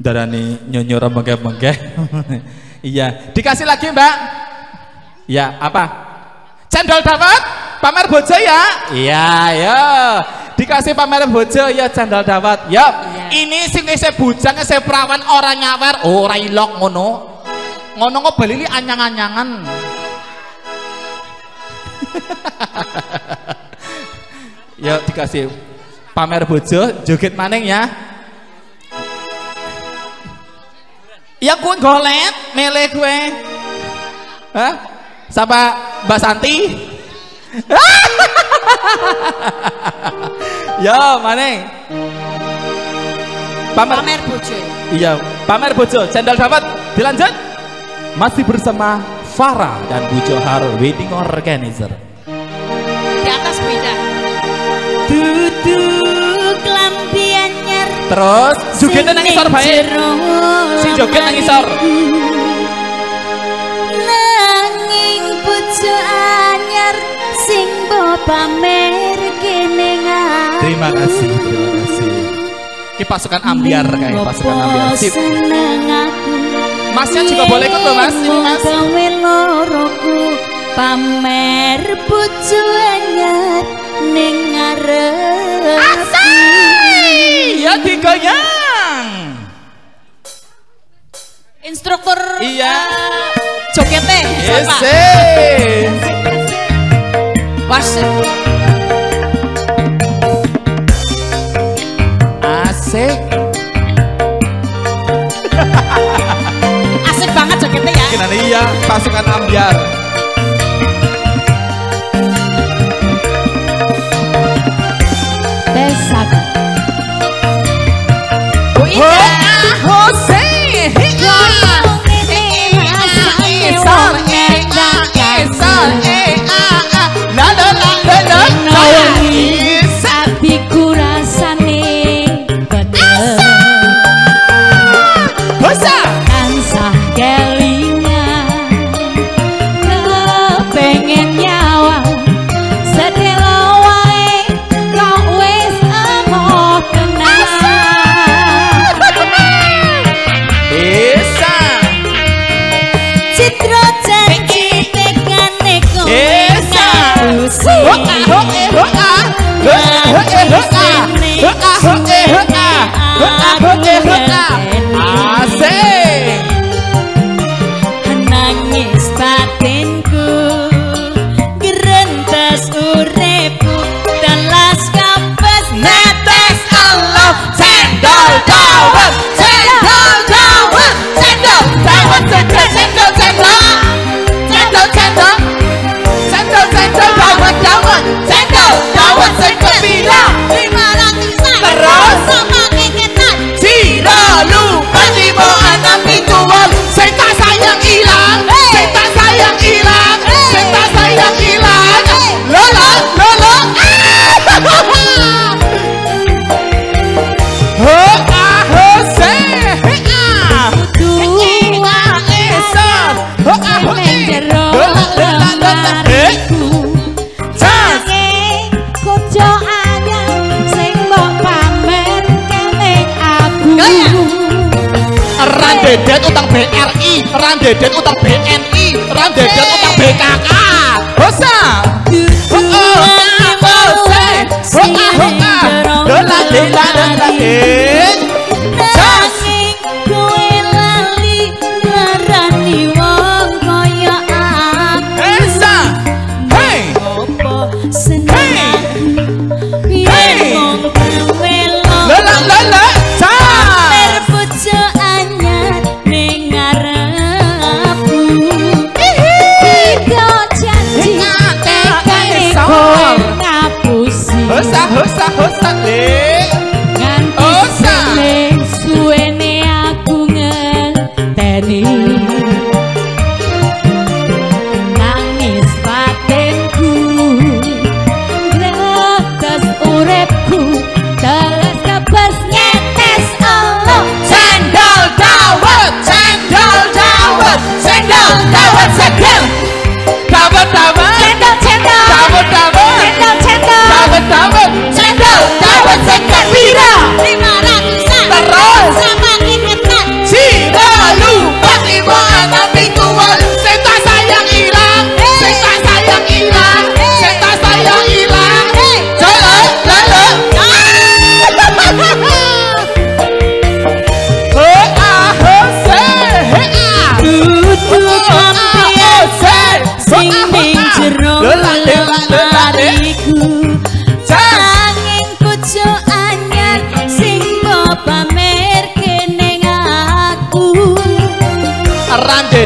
darani nyonyo remenge-menge iya. Dikasih lagi mbak. Ya apa? Cendol dapat? Pamer bojo ya? Iya ya dikasih pamer bojo ya cendol dapat. Ya ini sing saya bujang saya perawan orang nyawer. Ora ilok ngono. Ngono kok beli anyang-anyangan. Ya dikasih pamer bojo joget maning ya Ya kue golet, mele kue. Hah? Siapa Mbak Santi? ya, mana? Pamer. Pamer bojo. Iya, pamer bojo. Cendol dapat. Dilanjut. Masih bersama Farah dan Bu Johar Wedding Organizer. Terus jogetnya nang isor bae. Sing joget nang isor. Nanging bojo anyar sing pamer kene Terima kasih, terima kasih. Ini pasukan ambiar kayak pasukan ambiar. Sip. Masnya juga boleh ikut loh mas, ini mas. Loroku pamer bojo anyar ning ngarep. Ya digoyang. Instruktur Iya. jogetnya siapa? Ese. Wasit. Iya. Randedet utang BRI, Randedet utang BNI, Randedet utang BKK. Bosa.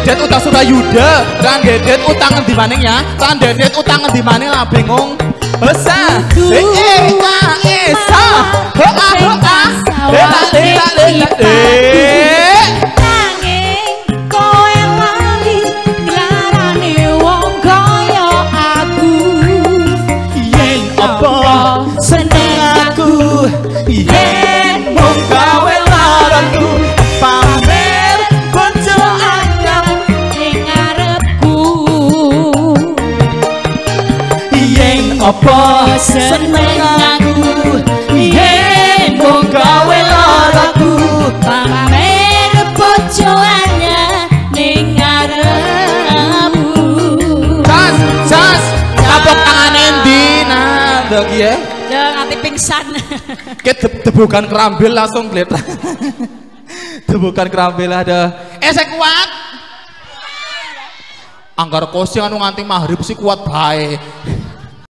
Dedet utang Surayuda Ran dedet utang ngendi maning ya Ran dedet utang ngendi maning lah bingung Hesa Eh eh ka eh sa Ho ah ho ah Lela lela lela eh Nanging Apa seneng aku Yen mung gawe laranku pamer bojo anyar ning ngarepku Jas, jas, kapok tangane endi nah, ndok ya. Udah nganti pingsan. Ket de- debukan kerambil langsung kelihatan. debukan kerambil ada. Eh saya kuat. Anggar kosi anu nganti maghrib sih kuat bae.